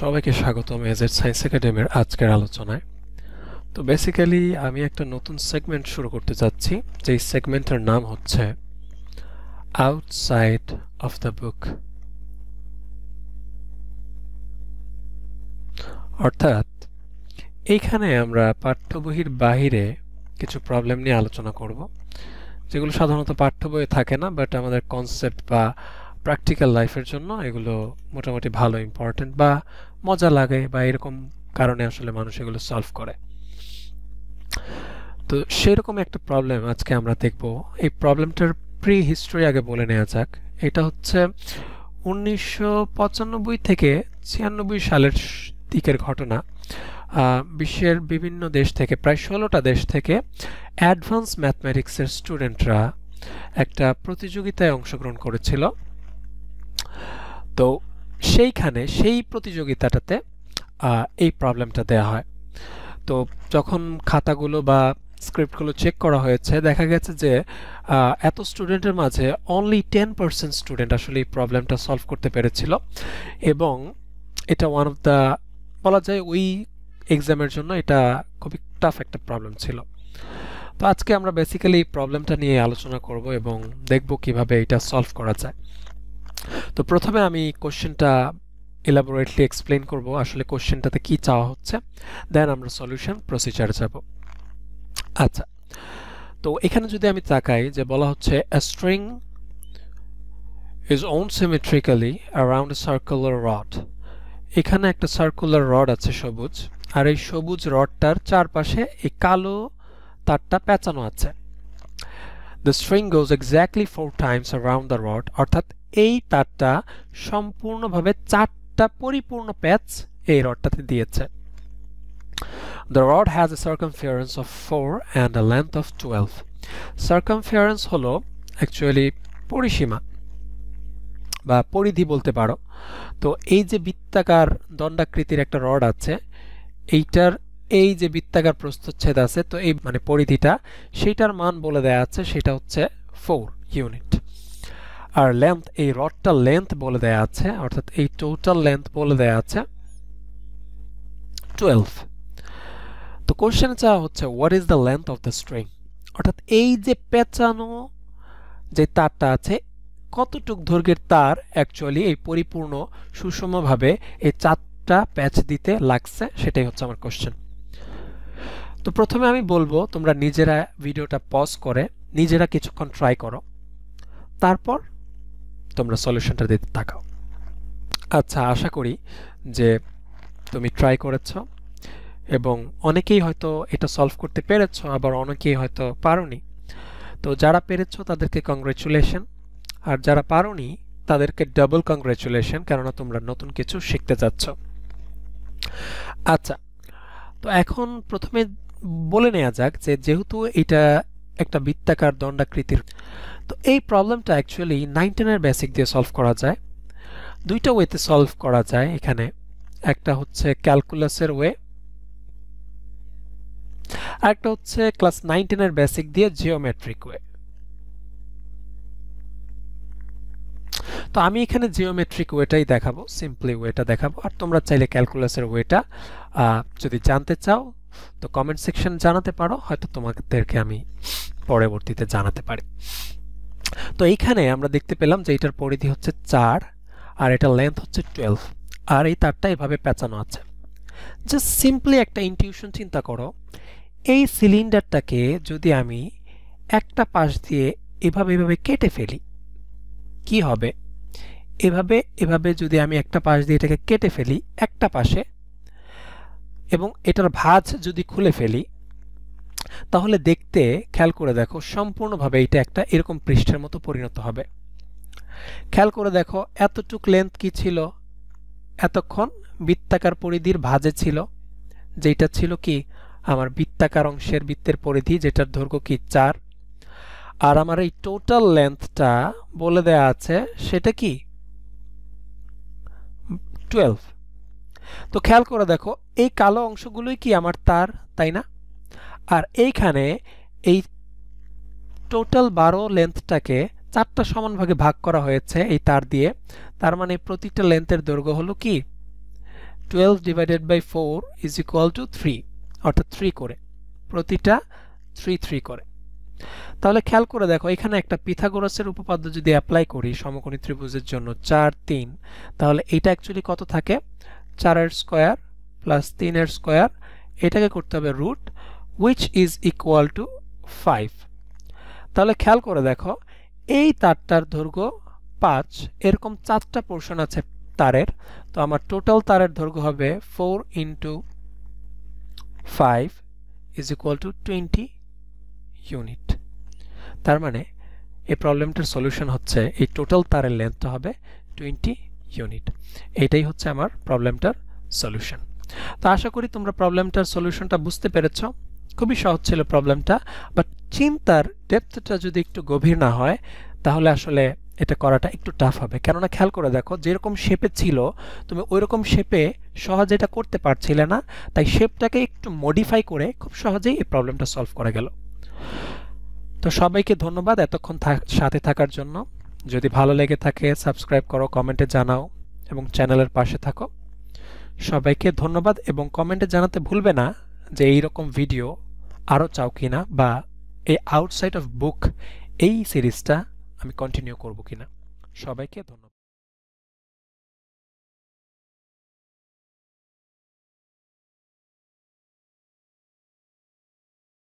সবাইকে স্বাগতম AZ science একাডেমির আজকের আলোচনায়। তো বেসিক্যালি আমি একটা নতুন সেগমেন্ট শুরু করতে যাচ্ছি যেই সেগমেন্টের নাম হচ্ছে আউটসাইড অফ দ্য বুক অর্থাৎ এইখানে আমরা পাঠ্য বহির বাহিরে কিছু প্রবলেম নিয়ে আলোচনা করব, যেগুলো সাধারণত পাঠ্য বইয়ে থাকে না বাট আমাদের কনসেপ্ট বা প্র্যাকটিক্যাল লাইফের জন্য এগুলো মোটামুটি ভালো ইম্পর্টেন্ট বা মজা লাগে বা এরকম কারণে আসলে মানুষ এগুলো সলভ করে। তো সেরকম একটা প্রবলেম আজকে আমরা দেখব। এই প্রবলেমটার প্রি হিস্ট্রি আগে বলে নেওয়া যাক। এটা হচ্ছে উনিশশো পঁচানব্বই থেকে ছিয়ানব্বই সালের দিকের ঘটনা। বিশ্বের বিভিন্ন দেশ থেকে, প্রায় ষোলোটা দেশ থেকে অ্যাডভান্স ম্যাথমেটিক্সের স্টুডেন্টরা একটা প্রতিযোগিতায় অংশগ্রহণ করেছিল। তো সেইখানে, সেই প্রতিযোগিতাটাতে এই প্রবলেমটা দেয়া হয়। তো যখন খাতাগুলো বা স্ক্রিপ্টগুলো চেক করা হয়েছে, দেখা গেছে যে এত স্টুডেন্টের মাঝে অনলি টেন পার্সেন্ট স্টুডেন্ট আসলে এই প্রবলেমটা সলভ করতে পেরেছিল এবং এটা ওয়ান অফ দ্য বলা যায় ওই এক্সামের জন্য এটা খুবই টাফ একটা প্রবলেম ছিল। তো আজকে আমরা বেসিক্যালি এই প্রবলেমটা নিয়ে আলোচনা করব এবং দেখব কীভাবে এটা সলভ করা যায়। তো প্রথমে আমি কোশ্চেনটা এলাবোরেটলি এক্সপ্লেন করব, আসলে কোশ্চেনটাতে কি চাওয়া হচ্ছে। দেন আমরা সলিউশন প্রসিজার যাব। আচ্ছা তো এখানে যদি আমি তাকাই যে বলা হচ্ছে string is own symmetrically around a circular rod. এখানে একটা সার্কুলার রড আছে সবুজ, আর এই সবুজ রডটার চারপাশে এই কালো তারটা পেঁচানো আছে। The string goes exactly four times around the rod অর্থাৎ এই তারটা সম্পূর্ণভাবে চারটা পরিপূর্ণ প্যাচ এই রডটাতে দিয়েছে। The rod has a circumference of 4 and a length of 12. Circumference হলো অ্যাকচুয়ালি পরিসীমা বা পরিধি বলতে পারো। তো এই যে বৃত্তাকার দণ্ডাকৃতির একটা রড আছে, এইটার এই যে বৃত্তাকার প্রস্তুচ্ছেদ আছে, তো এই মানে পরিধিটা, সেইটার মান বলে দেয়া আছে, সেটা হচ্ছে ফোর ইউনিট আর লেন্থ এই রডটার লেন্থ বলে দেয়া আছে, অর্থাৎ এই টোটাল লেন্থ বলে দেয়া আছে টুয়েলভ তো কোশ্চেন চাওয়া হচ্ছে what is the length of the string অর্থাৎ এই যে পেঁচানো যে তারটা আছে, কতটুক দৈর্ঘ্যের তার অ্যাকচুয়ালি এই পরিপূর্ণ সুষমভাবে এই চারটা প্যাচ দিতে লাগছে, সেটাই হচ্ছে আমার কোশ্চেন তো প্রথমে আমি বলব, তোমরা নিজেরা ভিডিওটা পজ করে, নিজেরা কিছুক্ষণ ট্রাই করো। তারপর তোমরা সলিউশনটা দিতে তাকাও। আচ্ছা আশা করি যে তুমি ট্রাই করেছ এবং অনেকেই হয়তো এটা সলভ করতে পেরেছ, আবার অনেকেই হয়তো পারোনি। তো যারা পেরেছ তাদেরকে কংগ্রেচুলেশন আর যারা পারোনি তাদেরকে ডাবল কংগ্রেচুলেশন কেননা তোমরা নতুন কিছু শিখতে যাচ্ছ। আচ্ছা তো এখন প্রথমে বলে নেওয়া যাক যে যেহেতু এটা একটা বৃত্তাকার দণ্ডাকৃতির। তো এই প্রবলেমটা অ্যাকচুয়ালি নাইনটিনের বেসিক দিয়ে সলভ করা যায়। দুইটা ওয়েতে সলভ করা যায় এখানে। একটা হচ্ছে ক্যালকুলাসের ওয়ে আর একটা হচ্ছে ক্লাস নাইনটিনের বেসিক দিয়ে জিওমেট্রিক ওয়ে তো আমি এখানে জিওমেট্রিক ওয়েটাই দেখাবো সিম্পলি ওয়েটা দেখাবো। আর তোমরা চাইলে ক্যালকুলাসের ওয়েটা যদি জানতে চাও, তো কমেন্ট সেকশন জানাতে পারো। হয়তো তোমাদেরকে আমি পরবর্তীতে জানাতে পারি। তো এইখানে আমরা দেখতে পেলাম যে এটার পরিধি হচ্ছে চার আর এটা লেন্থ হচ্ছে টুয়েলভ আর এই তারটা এভাবে পেঁচানো আছে। জাস্ট সিম্পলি একটা ইনটিউশন চিন্তা করো, এই সিলিন্ডারটাকে যদি আমি একটা পাশ দিয়ে এভাবে এভাবে কেটে ফেলি, কি হবে? এভাবে এভাবে যদি আমি একটা পাশ দিয়ে এটাকে কেটে ফেলি একটা পাশে এবং এটার ভাঁজ যদি খুলে ফেলি তাহলে দেখতে, খেয়াল করে দেখো, সম্পূর্ণভাবে এটা একটা এরকম পৃষ্ঠের মতো পরিণত হবে। খেয়াল করে দেখো, এতটুক লেন্থ কি ছিল? এতক্ষণ বৃত্তাকার পরিধির ভাজে ছিল। যেটা ছিল কি? আমার বৃত্তাকার অংশের বৃত্তের পরিধি, যেটার দৈর্ঘ্য কি? চার। আর আমার এই টোটাল লেন্থটা বলে দেয়া আছে, সেটা কি? টুয়েলভ তো খেয়াল করে দেখো, এই কালো অংশগুলোই কি আমার তার, তাই না? আর এইখানে এই টোটাল বারো লেন্থটাকে চারটা সমান ভাগে ভাগ করা হয়েছে এই তার দিয়ে। তার মানে প্রতিটা লেন্থের দৈর্ঘ্য হলো কি? Twelve divided by four is equal to three অর্থাৎ থ্রি করে। প্রতিটা থ্রি থ্রি করে। তাহলে খেয়াল করে দেখো, এখানে একটা পিথাগোরাসের উপপাদ্য যদি অ্যাপ্লাই করি সমকোণী ত্রিভুজের জন্য চার তিন, তাহলে এটা অ্যাকচুয়ালি কত থাকে? চারের স্কোয়ার প্লাস তিনের স্কোয়ার এটাকে করতে হবে root which is equal to five তাহলে খেয়াল করে দেখো, এই তারটার দৈর্ঘ্য পাঁচ, এরকম চারটা পোর্শন আছে তারের, তো আমার টোটাল তারের দৈর্ঘ্য হবে four into five is equal to twenty unit তার মানে এই প্রবলেমটার সলিউশন হচ্ছে এই টোটাল তারের লেন্থটা হবে টোয়েন্টি ইউনিট এটাই হচ্ছে আমার প্রবলেমটার সলিউশন তো আশা করি তোমরা প্রবলেমটার সলিউশনটা বুঝতে পেরেছ। খুবই সহজ ছিল প্রবলেমটা বাট চিন্তার ডেপথটা যদি একটু গভীর না হয়, তাহলে আসলে এটা করাটা একটু টাফ হবে। কেননা খেয়াল করে দেখো, যেরকম শেপে ছিল, তুমি ওই রকম শেপে সহজে এটা করতে পারছিলে না, তাই শেপটাকে একটু মডিফাই করে খুব সহজেই এই প্রবলেমটা সলভ করা গেল। তো সবাইকে ধন্যবাদ এতক্ষণ সাথে থাকার জন্য। যদি ভালো লেগে থাকে সাবস্ক্রাইব করো কমেন্টে জানাও এবং চ্যানেলের পাশে থাকো। সবাইকে ধন্যবাদ এবং কমেন্টে জানাতে ভুলবে না যে এই রকম ভিডিও আরও চাও কি না বা এই আউটসাইড অফ বুক এই সিরিজটা আমি কন্টিনিউ করব কিনা? সবাইকে ধন্যবাদ।